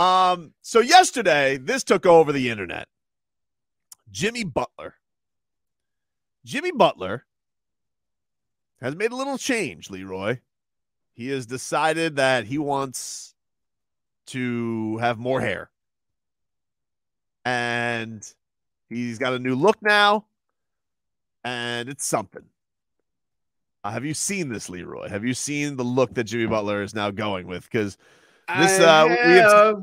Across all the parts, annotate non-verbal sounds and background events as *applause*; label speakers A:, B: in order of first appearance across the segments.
A: Um, so yesterday, this took over the internet. Jimmy Butler. Jimmy Butler has made a little change, Leroy. He has decided that he wants to have more hair. And he's got a new look now. And it's something. Uh, have you seen this, Leroy? Have you seen the look that Jimmy Butler is now going with? Because this uh, we have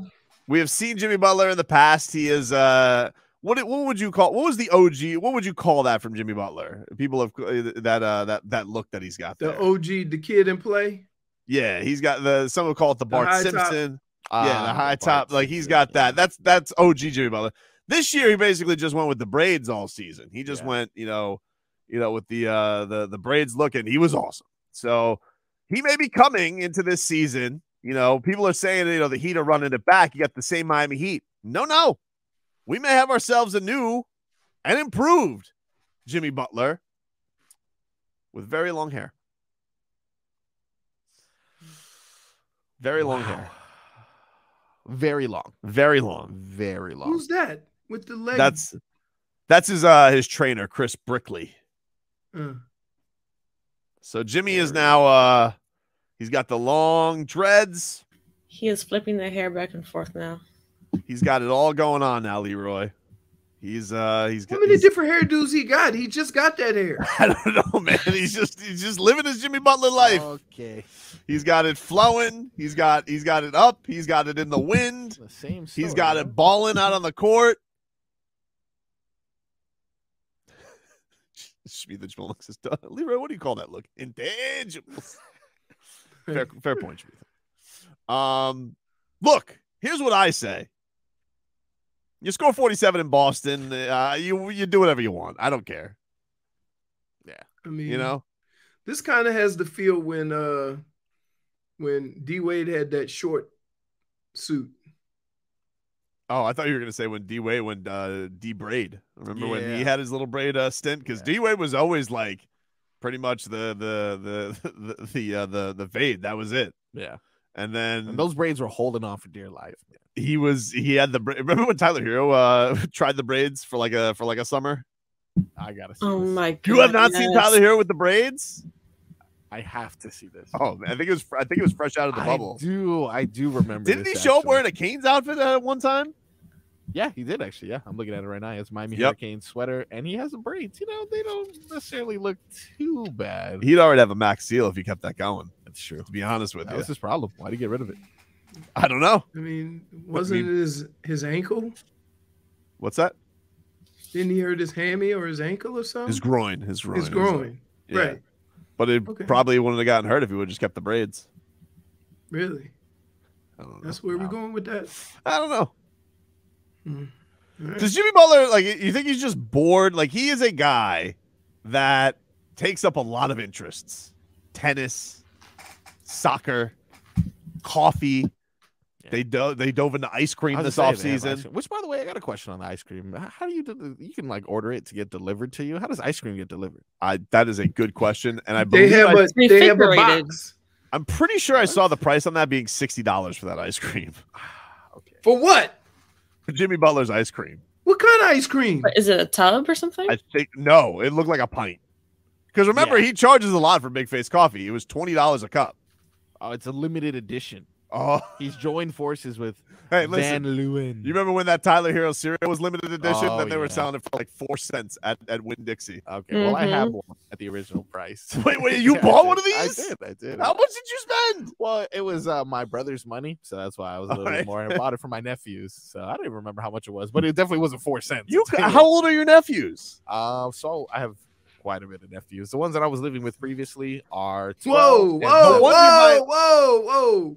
A: we have seen Jimmy Butler in the past. He is uh what what would you call what was the OG? What would you call that from Jimmy Butler? People have uh, that uh that that look that he's got.
B: the
A: There.
B: OG, the kid in play.
A: Yeah, he's got the some would call it the
B: The
A: Bart
B: top.
A: Simpson. yeah, the
C: Ah,
A: high
C: Bart
A: top. Like he's got that.
C: yeah.
A: That's that's OG Jimmy Butler. This year he basically just went with the braids all season. He just
C: Yeah.
A: went, you know, you know, with the uh the the braids looking. he was awesome. So he may be coming into this season. You know, people are saying, you know, the Heat are running it back. You got the same Miami Heat. No, no. We may have ourselves a new and improved Jimmy Butler with very long hair. Very long hair.
C: Very long.
A: Very long.
C: Very long.
B: Who's that with the leg?
A: That's that's his uh his trainer, Chris Brickley.
B: Uh,
A: So Jimmy is now uh he's got the long dreads.
D: He is flipping the hair back and forth now.
A: He's got it all going on now, Leroy. He's uh he's
B: how
A: got
B: many
A: he's-
B: different hairdos he got? He just got that hair. *laughs*
A: I don't know, man. He's just he's just living his Jimmy Butler life.
C: Okay.
A: He's got it flowing. He's got he's got it up. He's got it in the wind.
C: The same.
A: He's
C: story,
A: got
C: huh?
A: it balling out on the court. *laughs* Shmi the Jamal looks says, Leroy, what do you call that look? Intangibles. Fair, *laughs* fair point, Shmi. Um, look, here's what I say. You score 47 in Boston. Uh, you you do whatever you want. I don't care.
B: Yeah, I mean,
A: You know,
B: this kind of has the feel when uh when D Wade had that short suit.
A: Oh, I thought you were gonna say when D Wade when uh, D Braid. Remember when he had his little braid uh, stint? Because
C: Yeah.
A: D Wade was always like pretty much the the the the *laughs* the uh, the the fade. That was it.
C: Yeah.
A: And then
C: And those braids were holding on for dear life. Man.
A: he was he had the bra- remember when Tyler Herro uh *laughs* tried the braids for like a for like a summer.
C: I gotta see.
D: Oh
C: this.
D: my god.
A: You have not seen Tyler Herro with the braids?
C: I have to see this.
A: Oh man, I think it was I think it was fresh out of the
C: I
A: bubble.
C: I do. I do remember.
A: Didn't he
C: this,
A: show up wearing a Canes outfit at one time?
C: Yeah, he did actually. Yeah, I'm looking at it right now. It's Miami
A: Yep.
C: Hurricane sweater, and he has the braids. You know, they don't necessarily look too bad.
A: He'd already have a max seal if he kept that going.
C: That's true.
A: To be honest with
C: That
A: you,
C: was his problem. Why'd he get rid of it?
A: I don't know.
B: I mean, wasn't it his his ankle?
A: What's that?
B: Didn't he hurt his hammy or his ankle or something?
A: His groin. His groin.
B: His
A: It was-
B: groin.
A: Yeah.
B: Right.
A: But it
B: Okay.
A: probably wouldn't have gotten hurt if he would have just kept the braids.
B: Really?
A: I don't know.
B: That's where we're going with that.
A: I don't know.
B: All right.
A: Does Jimmy Butler like you think he's just bored? Like he is a guy that takes up a lot of interests. Tennis, soccer, coffee.
C: Yeah.
A: They do, they dove into ice cream this
C: gonna
A: off
C: say they have ice
A: season.
C: Which, by the way, I got a question on the ice cream. How do you do? The, you can like order it to get delivered to you. How does ice cream get delivered?
A: I that is a good question, and I
B: they
A: believe
B: have
A: I,
B: a they have a box.
A: I'm pretty sure I saw the price on that being sixty dollars for that ice cream. *sighs*
C: Okay.
B: For what?
A: For Jimmy Butler's ice cream.
B: What kind of ice cream?
D: Is it a tub or something?
A: I think no, it looked like a pint. Because remember,
C: Yeah.
A: he charges a lot for Big Face Coffee. It was twenty dollars a cup.
C: Oh, it's a limited edition.
A: Oh, *laughs*
C: He's joined forces with *laughs*
A: hey, listen.
C: Van Leeuwen.
A: You remember when that Tyler Herro cereal was limited edition?
C: Oh,
A: then they were selling it for like four cents at at Winn Dixie.
C: Okay, well, I have one at the original price. *laughs*
A: Wait, wait, you
C: I
A: bought one of these?
C: I did. I did.
A: How much did you spend?
C: Well, it was uh, my brother's money, so that's why I was a little
A: Alright.
C: bit more. I bought it for my nephews, so I don't even remember how much it was, but it definitely wasn't four cents.
A: You
C: I'll tell you
A: how old are your nephews?
C: Uh, so I have quite a bit of nephews. The ones that I was living with previously are 12
B: Whoa, whoa,
A: the one you
B: whoa, whoa, whoa.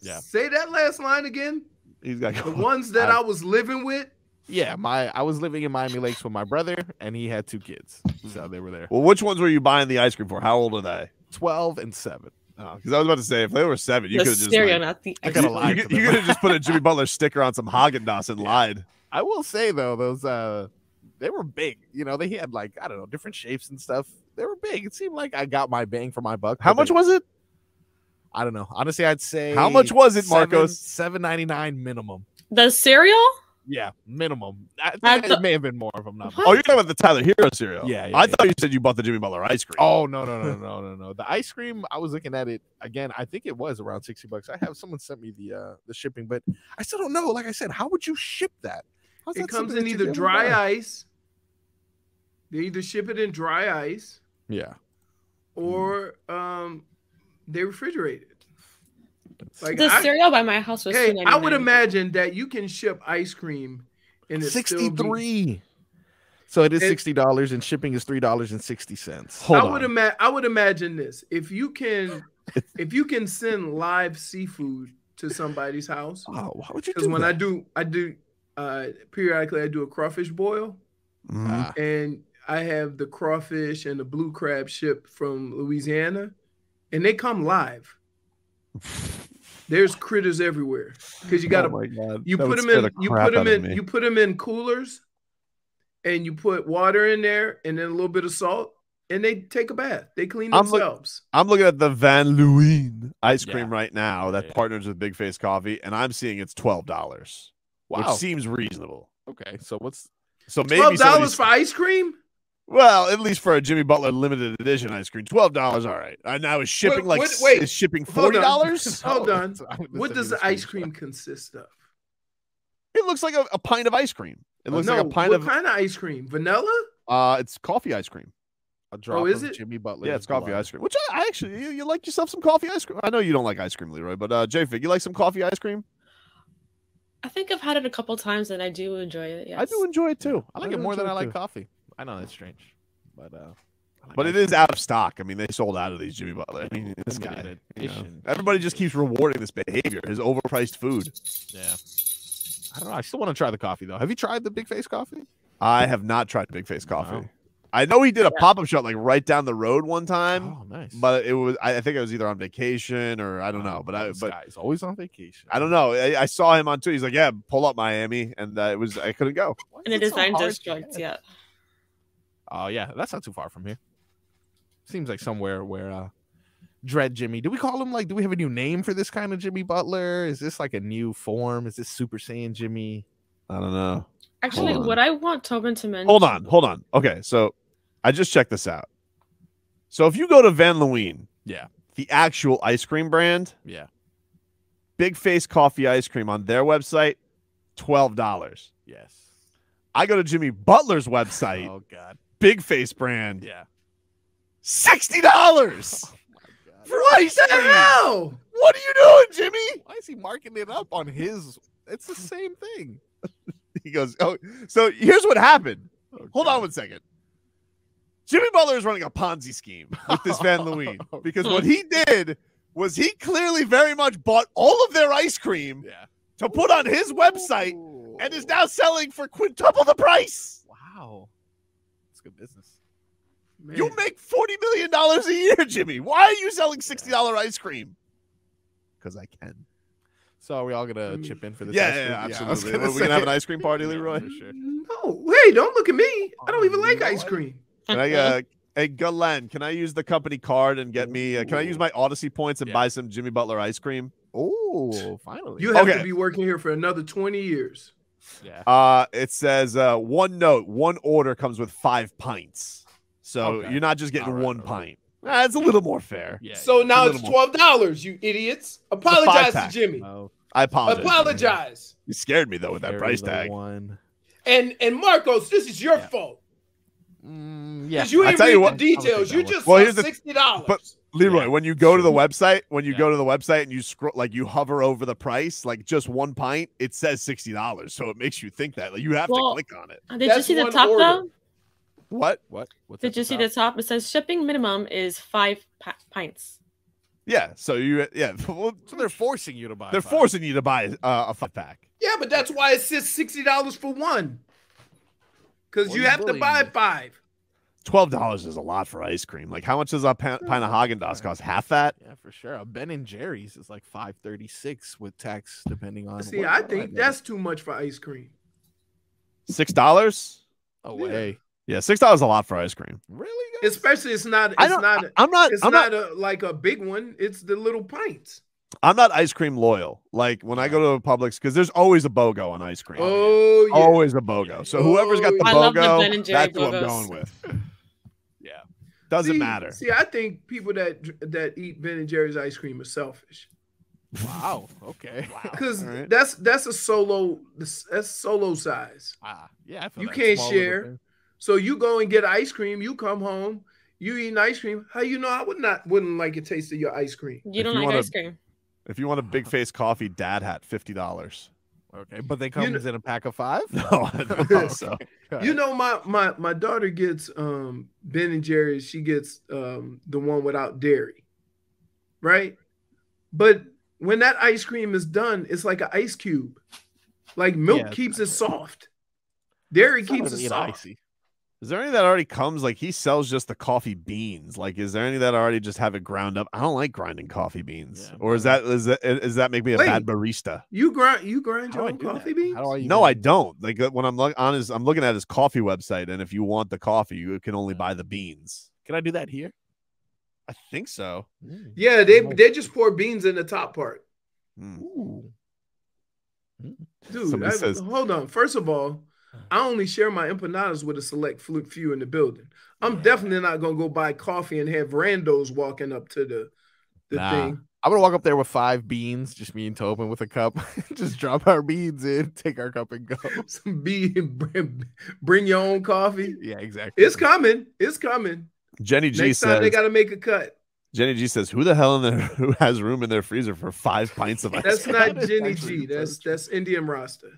C: Yeah.
B: Say that last line again.
A: He's got
B: The ones that
C: I-
B: I was living with.
C: Yeah, my I was living in Miami Lakes with my brother, and he had two kids, so they were there.
A: Well, which ones were you buying the ice cream for? How old are they?
C: Twelve and seven.
A: Because I was about to say if they were seven, you could have just
D: stereo,
A: like,
D: not the.
C: I gotta
A: you,
C: lie
A: you, could- you could have just put a Jimmy *laughs* Butler sticker on some Haagen Dazs and
C: Yeah.
A: lied.
C: I will say though, those uh, they were big. You know, they had like I don't know different shapes and stuff. They were big. It seemed like I got my bang for my buck.
A: How much
C: they-
A: was it?
C: I don't know. Honestly, I'd say
A: How much was it, Marcos?
C: Seven ninety nine minimum.
D: The cereal?
C: Yeah, minimum. I think
D: I
C: it may have been more if I'm not.
D: What?
A: Oh, you're talking about the Tyler Herro cereal.
C: Yeah, yeah,
A: I
C: yeah.
A: thought you said you bought the Jimmy Butler ice cream.
C: Oh no no no *laughs* no no no! The ice cream, I was looking at it again. I think it was around sixty bucks. I have someone sent me the uh the shipping, but I still don't know. Like I said, how would you ship that? How's
B: It
C: that
B: comes in either
C: be able to
B: dry
C: buy?
B: ice. They either ship it in dry ice
C: Yeah,
B: or um they refrigerate it. Like
D: the
B: I,
D: cereal by my house was
B: hey, I would imagine that you can ship ice cream and it's
C: sixty three. So it is sixty dollars, and shipping is three dollars and sixty cents.
A: Hold
B: I
A: on.
B: would ima- I would imagine this. If you can *laughs* if you can send live seafood to somebody's house,
C: Oh, why would you
B: because when
C: that?
B: I do I do uh periodically I do a crawfish boil.
C: Ah,
B: and I have the crawfish and the blue crab shipped from Louisiana and they come live. There's critters everywhere because you got to
A: Oh my God.
B: you
A: That
B: put them in
A: the
B: you put them in you put them in coolers and you put water in there and then a little bit of salt and they take a bath they clean
A: I'm look-
B: themselves
A: I'm looking at the Van Leeuwen ice
C: Yeah.
A: cream right now that
C: Yeah.
A: partners with Big Face Coffee, and I'm seeing it's twelve dollars,
C: wow.
A: which seems reasonable.
C: okay, so what's
A: So maybe
B: twelve dollars for ice cream
A: well, at least for a Jimmy Butler limited edition ice cream, twelve dollars. All right, and now is shipping
B: Wait,
A: like
B: wait,
A: s-
B: wait.
A: is shipping forty dollars. *laughs*
B: Hold on.
C: So *laughs* I'm
B: what does the ice
C: screenshot.
B: cream consist of
A: It looks like a, a pint of ice cream. It looks
B: no,
A: like a pint
B: what
A: of
B: kind of ice cream vanilla
A: uh, it's coffee ice cream.
C: A drop
B: is
C: of
B: it?
C: Jimmy Butler.
A: Yeah, it's coffee ice cream. Which I, I actually you, you like yourself some coffee ice cream. I know you don't like ice cream, Leroy, but uh, J-Fig, you like some coffee ice cream?
D: I think I've had it a couple times and I do enjoy it. Yes.
A: I do enjoy it too.
C: I like
A: do
C: it more than I like
A: too.
C: coffee. I know that's strange, but uh,
A: But it
C: ice
A: is out of stock. I mean, they sold out of these Jimmy Butler. I mean, this guy.
C: Limited
A: you know, everybody just keeps rewarding this behavior, his overpriced food.
C: Yeah. I don't know. I still want to try the coffee though. Have you tried the Big Face coffee?
A: I have not tried Big Face Coffee.
C: Wow.
A: I know he did a
D: Yeah.
A: pop up shop like right down the road one time,
C: oh, nice.
A: but it was I I think I was either on vacation or I don't know. But I
C: this
A: but
C: guy's always on vacation.
A: I don't know. I, I saw him on Twitter. He's like, "Yeah, pull up Miami," and uh, it was I couldn't go.
C: Why
D: in
C: is
D: the
C: it so
D: design
C: hard to
D: district.
C: get?
D: Yeah.
C: Oh yeah, that's not too far from here. Seems like somewhere where uh Dread Jimmy. Do we call him like do we have a new name for this kind of Jimmy Butler? Is this like a new form? Is this Super Saiyan Jimmy?
A: I don't know.
D: Actually, what I want Tobin to mention.
A: Hold on, hold on. Okay, so I just checked this out. So if you go to Van Leeuwen,
C: Yeah.
A: the actual ice cream brand,
C: Yeah.
A: Big Face Coffee ice cream on their website, twelve dollars.
C: Yes.
A: I go to Jimmy Butler's website,
C: Oh god.
A: Big Face brand,
C: Yeah.
A: sixty dollars
C: Oh my god.
A: for ice
B: what
A: cream. What are you doing, Jimmy?
C: Why is he marking it up on his it's the same thing. *laughs*
A: He goes, oh, so here's what happened.
C: Oh,
A: Hold on one second. Jimmy Butler is running a Ponzi scheme with this Van Leeuwen *laughs* oh. because what he did was he clearly very much bought all of their ice cream
C: Yeah.
A: to put on his website and is now selling for quintuple the price.
C: Wow. It's good business.
A: You make forty million dollars a year, Jimmy. Why are you selling sixty dollar ice cream? Because I can.
C: So are we all gonna
B: Mm.
C: chip in for this?
A: Yeah,
C: ice
A: yeah,
C: cream?
A: yeah,
C: I was
A: absolutely.
C: gonna
A: We're gonna have an ice cream party, *laughs* Leroy.
C: for sure.
B: no hey don't look at me i don't even like ice cream
A: Can I, uh, hey, Glenn, can I use the company card and get me? Uh, can I use my Odyssey points and
C: Yeah.
A: buy some Jimmy Butler ice cream?
C: Oh, finally.
B: you have
A: Okay.
B: to be working here for another 20 years
C: yeah.
A: Uh, it says uh, one note, one order comes with five pints, so
C: Okay.
A: you're not just getting
C: All right,
A: one
C: all right.
A: pint. It's a little more fair.
C: Yeah.
B: so now
A: little
B: it's twelve dollars, you idiots. Apologize to. Jimmy.
C: Oh,
A: I apologize.
B: Apologize.
A: You scared me though with that
C: carry
A: price tag.
C: One.
B: And and Marcos, this is your
C: Yeah.
B: fault.
C: Mm, yeah.
B: Because you ain't
A: tell
B: read the
A: what-
B: details. You just
A: one. Well,
B: saw
A: here's the-
B: sixty dollars.
A: But- Leroy,
C: Yeah.
A: when you go to the website, when you
C: Yeah.
A: go to the website and you scroll, like you hover over the price, like just one pint, it says sixty dollars, so it makes you think that like you have
D: Well,
A: to click on it.
D: Did you see the top
B: order.
D: though?
A: What?
C: What? What's
D: Did
C: at
D: you see the top? It says shipping minimum is five pi- pints.
A: Yeah. So you, yeah. *laughs* Well,
C: So they're forcing you to buy.
A: they're
C: five.
A: forcing you to buy uh, a five pack.
B: yeah, but that's why it says sixty dollars for one. Because you have to
C: willing-
B: buy five.
A: Twelve dollars is a lot for ice cream. Like, how much does a pint of Haagen Dazs cost? Half that.
C: Yeah, for sure. A Ben and Jerry's is like five thirty six with tax, depending on.
B: See,
C: what
B: I think
C: of-
B: that's too much for ice cream.
A: Six dollars.
C: Oh
B: Yeah.
A: Yeah, six dollars a lot for ice cream.
C: Really? guys?
B: Especially it's not
A: I
B: it's
A: don't.
B: not
A: I'm not.
B: it's
A: I'm
B: not,
A: not.
B: a, like a big one. It's the little pints.
A: I'm not ice cream loyal. Like when I go to Publix, because there's always a BOGO on ice cream.
B: Oh yeah.
A: Always a BOGO. So whoever's got the
B: Oh,
D: I love the
A: BOGO,
D: Ben and Jerry
A: that's what I'm going with. *laughs* Yeah, doesn't
B: see,
A: matter.
B: See, I think people that that eat Ben and Jerry's ice cream are selfish
C: Wow. *laughs* Okay.
B: because *laughs*
A: All right.
B: that's that's a solo that's solo size.
C: Ah, yeah. I feel
B: You
C: that
B: can't share. So you go and get ice cream. You come home. You eating ice cream. How you know I would not wouldn't like a taste of your ice cream?
D: You don't
A: you
D: like
A: wanna-
D: ice cream.
A: If you want a big face coffee dad hat, fifty dollars.
C: Okay, but they comes
B: know-
C: in a pack of five. *laughs*
A: No, so.
B: You know, my my my daughter gets um Ben and Jerry's. She gets um the one without dairy, right? But when that ice cream is done, it's like an ice cube. Like milk
C: Yeah,
B: keeps it soft. Dairy
C: It's
B: keeps it soft.
C: icy.
A: Is there any that already comes? Like he sells just the coffee beans. Like, is there any that already just have it ground up? I don't like grinding coffee beans.
C: Yeah,
A: or is that is that is that make me a bad barista?
B: You grind you grind
C: How
B: your own
C: do that?
B: coffee beans?
C: How do I
A: No, I don't. Like uh, when I'm look on his, I'm looking at his coffee website, and if you want the coffee, you can only buy the beans.
C: Can I do that here?
A: I think so.
C: Mm.
B: Yeah, they they just pour beans in the top part.
A: Hmm.
C: Ooh.
B: Dude, I-
A: says-
B: hold on. First of all, I only share my empanadas with a select flu- few in the building. I'm definitely not gonna go buy coffee and have randos walking up to the the
A: Nah.
B: thing.
C: I'm gonna walk up there with five beans, just me and Tobin with a cup. *laughs* just drop our beans in, *laughs* take our cup and go. *laughs*
B: Some be bring, bring your own coffee.
C: Yeah, exactly.
B: It's coming. It's coming.
A: Jenny G
B: Next time
A: says.
B: they got to make a cut.
A: Jenny G says, "Who the hell in there who has room in their freezer for five pints of ice?"
B: That's not Jenny G. That's that's Indian Rasta.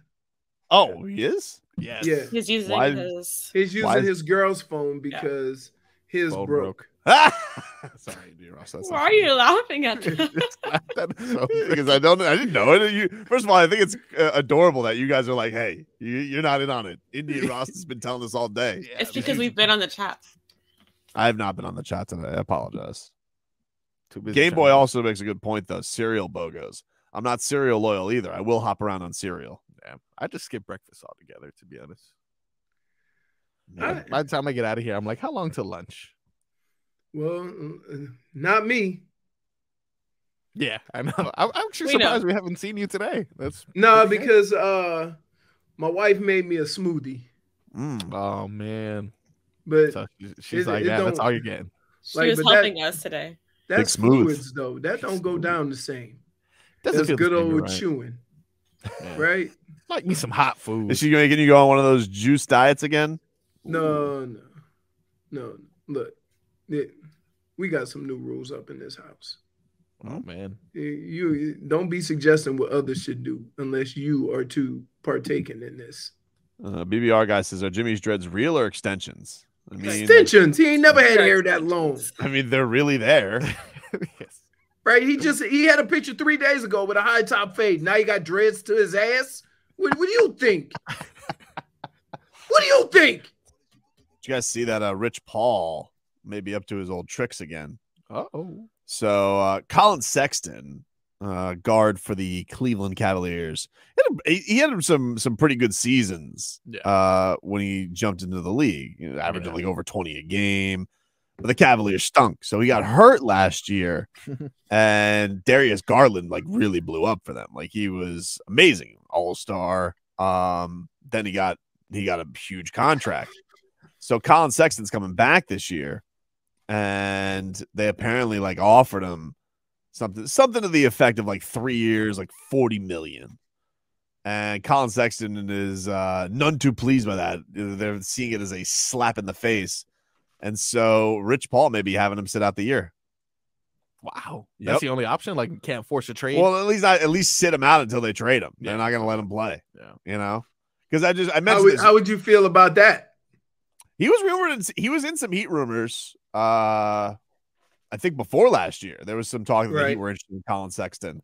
A: Oh, he is.
C: Yes.
B: Yeah.
D: He's using
A: Why-
D: his.
B: He's using
A: Why
B: his girl's phone because his
C: Phone
B: broke. *laughs*
A: Sorry, dear Ross. That's
D: Why are you laughing at *laughs* that?
C: that is so
A: because I don't. I didn't know it. You, first of all, I think it's uh, adorable that you guys are like, "Hey, you, you're not in on it." Indian Ross has been telling us all day.
C: Yeah,
D: it's because we've been on the chat.
A: I have not been on the chat today. I apologize.
C: too busy
A: Game Boy also makes a good point though. Cereal bogos. I'm not cereal loyal either. I will hop around on cereal.
C: Yeah, I just skip breakfast altogether. To be honest,
B: I-
C: by the time I get out of here, I'm like, how long till lunch?
B: Well, uh, not me.
C: Yeah, I know. *laughs* I'm I'm actually
D: We know.
C: surprised we haven't seen you today. That's
B: No,
C: pretty
B: because uh, my wife made me a smoothie,
A: Mm.
C: oh man,
B: but
C: so she's
B: it-
C: like,
B: it
C: yeah, that's all you're getting.
D: She
B: Like,
D: was
B: but that-
D: helping us today.
B: that's
A: smooth.
B: fluids though. That don't go down the same.
C: Doesn't
B: That's good old
C: right.
B: chewing,
C: Yeah.
B: right?
C: Like me some hot food.
A: Is she making you go on one of those juice diets again?
B: No, no, no. Look, it- we got some new rules up in this house.
C: oh man,
B: You, you don't be suggesting what others should do unless you are to partaking in this.
A: Uh, BBR guy says, "Are Jimmy's dreads real or extensions?" I mean,
B: Extensions. He ain't never had hair that long,
A: I mean, they're really there. *laughs*
C: yes.
B: right? He just he had a picture three days ago with a high top fade. Now he got dreads to his ass. What, what do you think? what do you think?
A: Did you guys see that? Uh, Rich Paul may be up to his old tricks again.
C: Oh,
A: So uh, Collin Sexton, uh, guard for the Cleveland Cavaliers, he had, he had some some pretty good seasons
C: Yeah.
A: uh, when he jumped into the league, you know, averaging
C: Yeah.
A: like over twenty a game. But the Cavaliers stunk, so he got hurt last year, *laughs* and Darius Garland like really blew up for them. Like he was amazing, all star. Um, then he got he got a huge contract. So Collin Sexton's coming back this year, and they apparently like offered him something something to the effect of like three years, like 40 million. And Collin Sexton is uh, none too pleased by that. They're seeing it as a slap in the face. And so Rich Paul may be having him sit out the year.
C: Wow.
A: Yep.
C: That's the only option. Like, you can't force a trade.
A: Well, at least not at least sit him out until they trade him. They're not going to let him play.
C: yeah.
A: You know, because I just I
B: How
A: mentioned
B: would, how would you feel about that?
A: He was rumored. In, he was in some Heat rumors. Uh, I think before last year, there was some talk that the Heat were interested in Collin Sexton.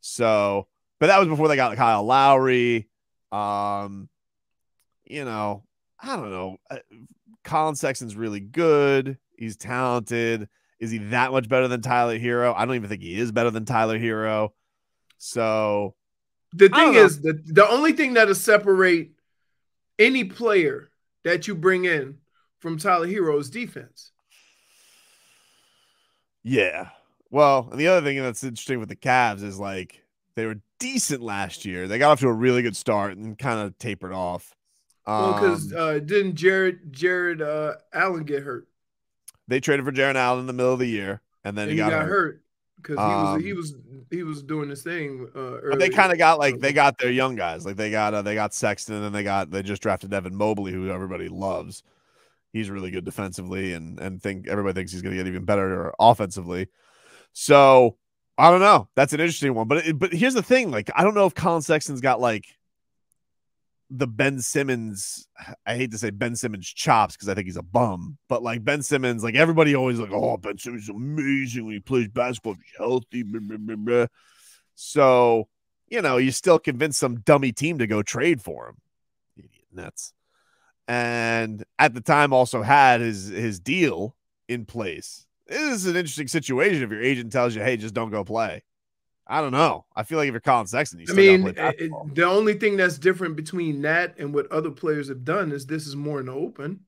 A: So, but that was before they got Kyle Lowry. Um, you know, I don't know. Uh, Collin Sexton's really good. He's talented. Is he that much better than Tyler Herro? I don't even think he is better than Tyler Herro. So,
B: The thing is, the, the only thing that'll separate any player that you bring in from Tyler Herro's defense.
A: Yeah. Well, and the other thing that's interesting with the Cavs is like they were decent last year. They got off to a really good start and kind of tapered off.
B: Well, because
A: Um,
B: uh, didn't Jarrett Jarrett uh, Allen get hurt?
A: They traded for Jarrett Allen in the middle of the year, and then
B: and
A: he got, hurt.
B: hurt because he was he
A: Um,
B: was he was doing his thing. Uh,
A: But they kind of got like they got their young guys. Like they got uh, they got Sexton, and then they got they just drafted Evan Mobley, who everybody loves. He's really good defensively, and and think everybody thinks he's going to get even better offensively. So I don't know. That's an interesting one. But it, but here's the thing: like I don't know if Collin Sexton's got like the Ben Simmons. I hate to say Ben Simmons chops because I think he's a bum, but like Ben Simmons, like everybody always like, oh Ben Simmons is amazing when he plays basketball, he's healthy. blah, blah, blah, blah." So you know, you still convince some dummy team to go trade for him. Idiot Nets. And at the time also had his his deal in place. This is an interesting situation if your agent tells you, hey, just don't go play. I don't know. I feel like if you're Collin Sexton,
B: I
A: still
B: mean, it-
A: eh,
B: eh, the only thing that's different between that and what other players have done is this is more in the open.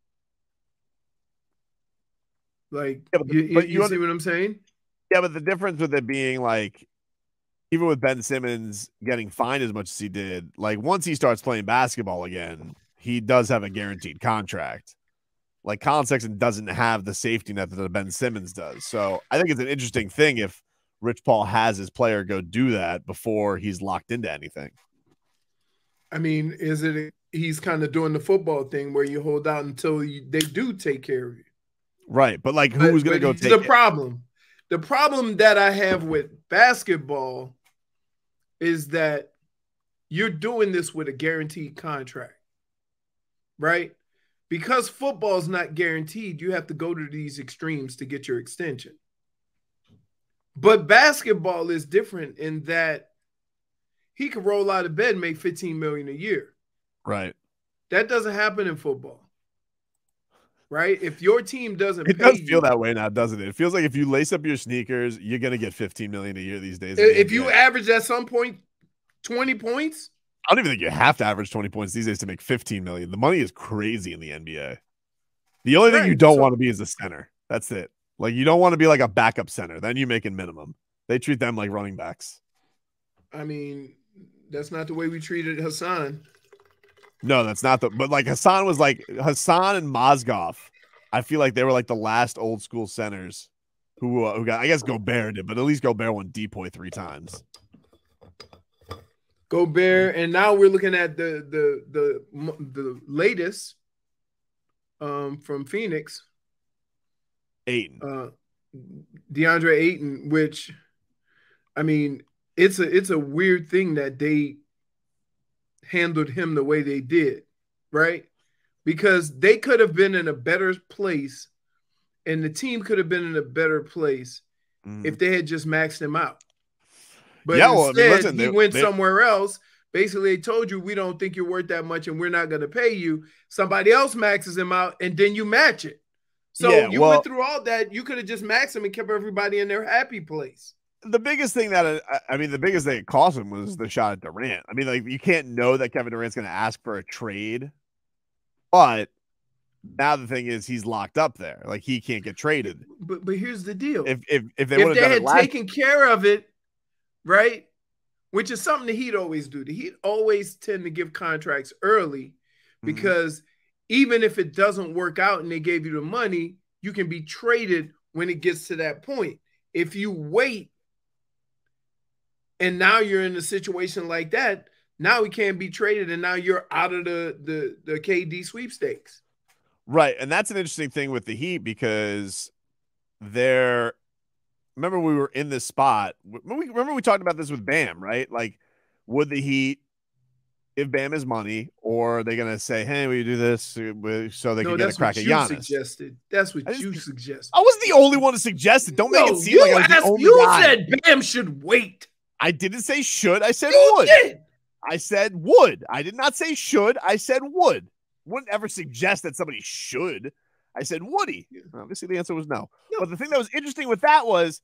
B: Like,
A: Yeah, but-
B: you, you,
A: but you
B: you see what I'm saying?
A: Yeah, but the difference with it being like, even with Ben Simmons getting fined as much as he did, like once he starts playing basketball again, he does have a guaranteed contract. Like Collin Sexton doesn't have the safety net that Ben Simmons does. So I think it's an interesting thing if Rich Paul has his player go do that before he's locked into anything.
B: I mean, is it he's kind of doing the football thing where you hold out until you, they do take care of you?
A: Right. But like who's gonna
B: but
A: go take
B: the
A: it?
B: problem? The problem that I have with basketball is that you're doing this with a guaranteed contract, right? Because football is not guaranteed, you have to go to these extremes to get your extension. But basketball is different in that he could roll out of bed and make 15 million a year.
A: Right.
B: That doesn't happen in football. Right? If your team doesn't
A: It
B: pay
A: does
B: you,
A: feel that way now, doesn't it? It feels like if you lace up your sneakers, you're gonna get 15 million a year these days.
B: if you average at some point 20 points,
A: I don't even think you have to average 20 points these days to make 15 million. The money is crazy in the NBA. The only thing you don't
B: so-
A: want to be is a center. That's it. Like you don't want to be like a backup center. Then you making minimum. They treat them like running backs.
B: I mean, that's not the way we treated Hassan.
A: No, that's not the. But like Hassan was like Hassan and Mozgov. I feel like they were like the last old school centers who uh, who got. I guess Gobert did, but at least Gobert won DPOY three times.
B: Gobert, and now we're looking at the the the the latest um from Phoenix,
A: Ayton.
B: uh DeAndre Ayton, which I mean, it's a it's a weird thing that they handled him the way they did, right? Because they could have been in a better place and the team could have been in a better place
A: Mhm.
B: if they had just maxed him out. But
A: Yeah, well, I mean,
B: instead,
A: listen,
B: he
A: they-
B: went
A: they-
B: somewhere else. Basically, they told you we don't think you're worth that much and we're not going to pay you. Somebody else maxes him out and then you match it. So
A: Yeah,
B: you
A: well-
B: went through all that. You could have just maxed him and kept everybody in their happy place.
A: the biggest thing that uh, I mean, the biggest thing it cost him was the shot at Durant. I mean, like you can't know that Kevin Durant's going to ask for a trade, but now the thing is he's locked up there. Like he can't get traded.
B: But but here's the deal:
A: If if if they
B: if they had
A: last,
B: taken care of it, right? Which is something the Heat always do. The Heat always tend to give contracts early
A: Mhm.
B: because even if it doesn't work out and they gave you the money, you can be traded when it gets to that point. If you wait and now you're in a situation like that, now we can't be traded and now you're out of the the, the KD sweepstakes.
A: right, and that's an interesting thing with the Heat because they're. Remember, we were in this spot. Remember we, remember we talked about this with Bam, right? Like, would the Heat give Bam his money, or are they going to say, "Hey, we do this uh, so they
B: no,
A: can get a
B: that's
A: crack
B: what
A: at
B: you
A: Giannis"?
B: suggested. That's what you suggested.
A: I wasn't the only one to suggest it. Don't make
B: No,
A: it seem
B: you
A: like I was the
B: asked-
A: only
B: you
A: guy.
B: said Bam should wait.
A: I didn't say should. I said
B: You
A: would.
B: did.
A: I said would. I did not say should. I said would. Wouldn't ever suggest that somebody should. I said Woody. he? Obviously, the answer was no.
B: No.
A: But the thing that was interesting with that was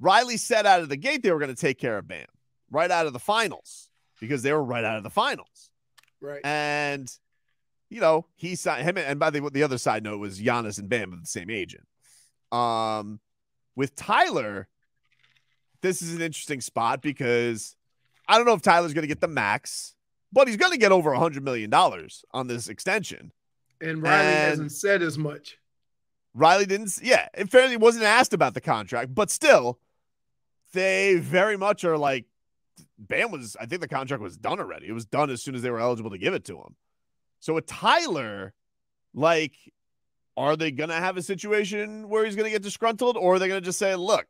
A: Riley said out of the gate they were going to take care of Bam right out of the finals because they were right out of the finals.
B: Right.
A: And you know, he signed him. And by the way, the other side note was Giannis and Bam with the same agent. Um, with Tyler, this is an interesting spot because I don't know if Tyler's going to get the max, but he's going to get over a hundred million dollars on this extension.
B: And Riley
A: And-
B: hasn't said as much.
A: Riley didn't. Yeah, in fairly wasn't asked about the contract, but still, they very much are like Bam was. I think the contract was done already. It was done as soon as they were eligible to give it to him. So with Tyler, like, are they gonna have a situation where he's gonna get disgruntled, or are they gonna just say, "Look,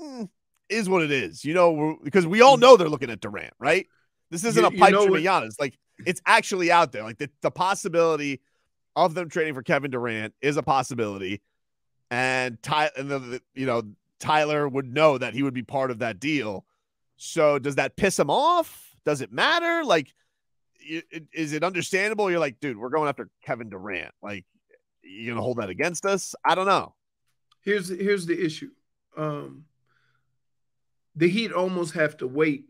A: mm, is what it is," you know? Because we all know they're looking at Durant, right? This isn't
B: You-
A: a
B: you
A: pipe
B: know
A: dream
B: what-
A: Giannis. Like, it's actually out there. Like the, the possibility of them trading for Kevin Durant is a possibility, and Ty and the, the- you know Tyler would know that he would be part of that deal. So does that piss him off? Does it matter? Like, is it understandable? You're like, dude, we're going after Kevin Durant. Like, you gonna hold that against us? I don't know.
B: Here's here's the issue. Um, the Heat almost have to wait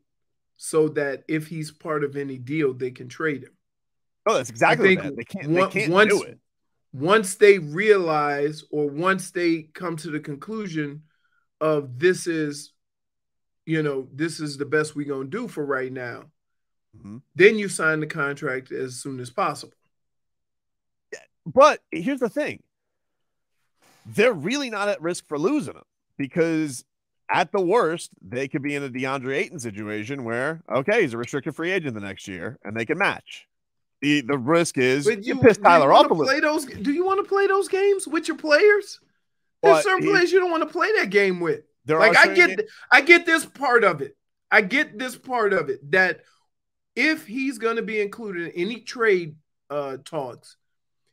B: so that if he's part of any deal, they can trade him.
A: Oh, that's exactly they, they can't.
B: one-
A: they can't
B: once-
A: do it.
B: Once they realize or once they come to the conclusion of this is, you know, this is the best we're gonna do for right now,
A: Mhm.
B: then you sign the contract as soon as possible.
A: But here's the thing they're really not at risk for losing him because at the worst, they could be in a DeAndre Ayton situation where, okay, he's a restricted free agent the next year and they can match. The, the risk is
B: But
A: you,
B: you,
A: piss
B: do
A: Tyler
B: you
A: off a little.
B: play those do you want to play those games with your players? There's
A: But
B: certain players you don't want to play that game with.
A: There
B: like I get I get this part of it. I get this part of it that if he's going to be included in any trade uh talks,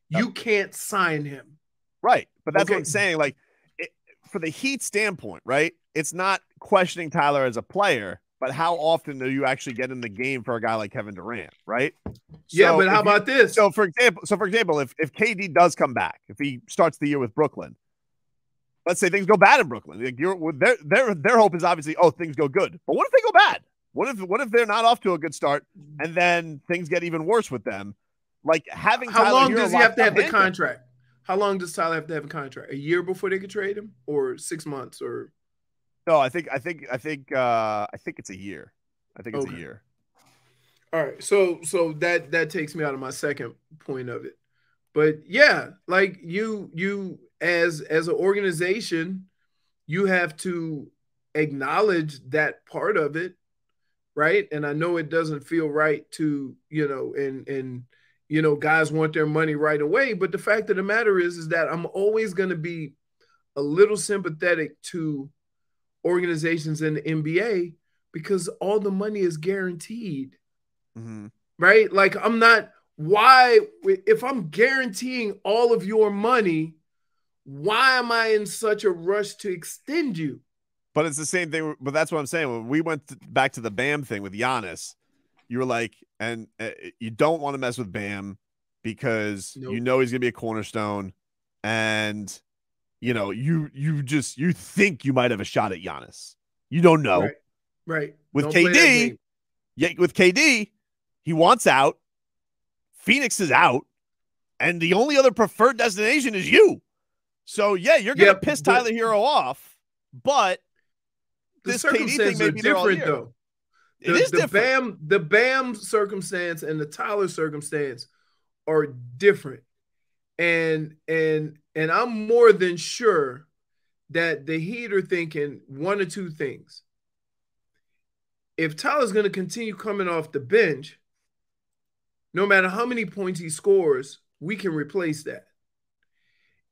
B: you can't sign him.
A: Right. But that's what I'm saying. Like, it, for the Heat standpoint, right? It's not questioning Tyler as a player, but how often do you actually get in the game for a guy like Kevin Durant, right?
B: yeah,
A: So
B: but how
A: you-
B: about this?
A: So for example, so for example, if if KD does come back, if he starts the year with Brooklyn, let's say things go bad in Brooklyn, like you're their their their hope is obviously oh things go good, but what if they go bad? What if what if they're not off to a good start and then things get even worse with them? Like having
B: how
A: Tyler
B: long
A: Herro
B: does he have to have the contract? How long does Tyler have to have a contract? A year before they could trade him, or six months, or
A: No, I think I think I think uh I think it's a year. I think it's
B: Okay.
A: a year.
B: All right, so so that that takes me out of my second point of it. But yeah, like you you as as an organization, you have to acknowledge that part of it, right? And I know it doesn't feel right to, you know, and and you know, guys want their money right away, but the fact of the matter is is that I'm always going to be a little sympathetic to organizations in the NBA because all the money is guaranteed
A: Mm-hmm.
B: right? Like I'm not why if I'm guaranteeing all of your money, why am I in such a rush to extend you?
A: But it's the same thing. But that's what I'm saying. When we went to, back to the Bam thing with Giannis, you were like, and uh, you don't want to mess with Bam because you know he's gonna be a cornerstone, and you know you you just you think you might have a shot at Giannis. You don't know.
B: Right. Right.
A: With
B: Don't
A: KD. Yeah, with KD, he wants out. Phoenix is out, and the only other preferred destination is you. So yeah, you're gonna
B: Yeah,
A: piss Tyler Herro off, but
B: the
A: this KD thing may
B: are
A: be
B: different though.
A: it
B: the,
A: is
B: the
A: different.
B: Bam, the Bam circumstance and the Tyler circumstance are different. And and and I'm more than sure that the Heat are thinking one or two things. If Tyler's going to continue coming off the bench, no matter how many points he scores, we can replace that.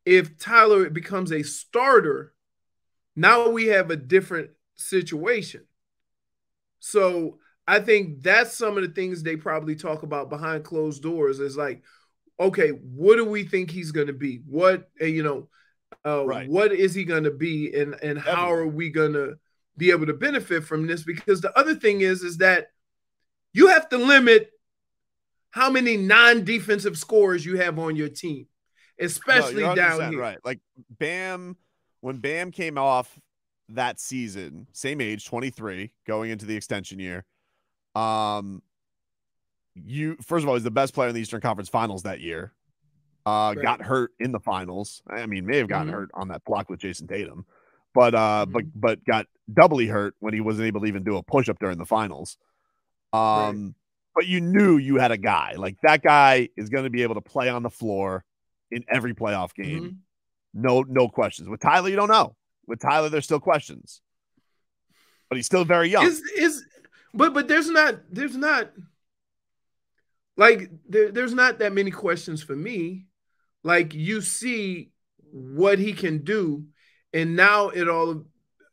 B: If Tyler becomes a starter, now we have a different situation. So I think that's some of the things they probably talk about behind closed doors is like, okay, what do we think he's going to be? What, uh, you know, uh,
A: Right.
B: what is he going to be? And, and how are we going to be able to benefit from this? Because the other thing is, is that you have to limit how many non-defensive scores you have on your team, especially
A: you're
B: down here.
A: Right. Like Bam, when Bam came off that season, same age, 23, going into the extension year. Um, you first of all, he's the best player in the Eastern Conference Finals that year. Uh,
B: Right.
A: got hurt in the finals. I mean, may have gotten
B: Mhm.
A: hurt on that block with Jayson Tatum, but uh, but
B: Mhm.
A: but got doubly hurt when he wasn't able to even do a push up during the finals. Um, but you knew you had a guy like that. Guy is going to be able to play on the floor in every playoff game.
B: Mhm.
A: No, no questions. With Tyler, you don't know. With Tyler, there's still questions, but he's still very young.
B: Is is but but there's not there's not like there, there's not that many questions for me. Like you see what he can do, and now it all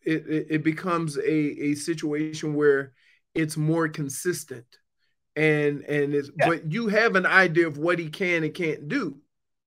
B: it it, it becomes a a situation where it's more consistent, and and it's
A: Yeah.
B: but you have an idea of what he can and can't do.